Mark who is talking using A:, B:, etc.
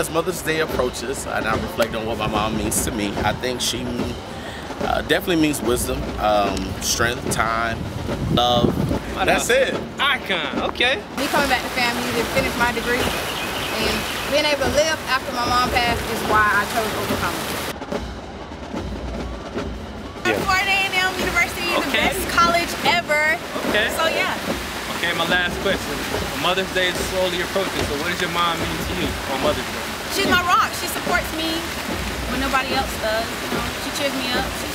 A: as Mother's Day approaches and I reflect on what my mom means to me, I think she uh, definitely means wisdom, um, strength, time, love. That's it.
B: Icon, okay.
C: Me coming back to FAMU to finish my degree and being able to live after my mom passed is why I chose Oklahoma.
D: Yeah. Florida A&M University,
B: Okay.
D: the best college ever.
B: Okay.
D: So yeah.
B: Okay, my last question. Mother's Day is slowly approaching, so what does your mom mean to you on Mother's Day?
D: She's my rock. She supports me when nobody else does. You know, she cheers me up. She